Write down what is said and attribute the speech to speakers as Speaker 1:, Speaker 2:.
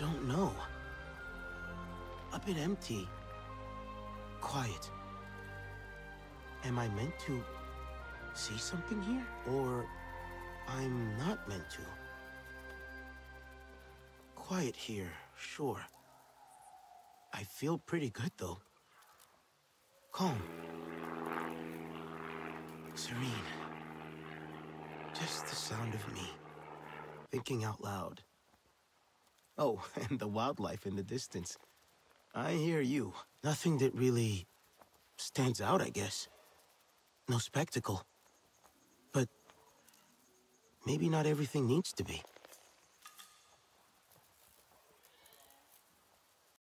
Speaker 1: don't know. A bit empty. Quiet. Am I meant to see something here? Or I'm not meant to? Quiet here, sure. I feel pretty good, though. Calm. Serene. Just the sound of me. Thinking out loud. Oh, and the wildlife in the distance. I hear you. Nothing that really stands out, I guess. No spectacle. But maybe not everything needs to be.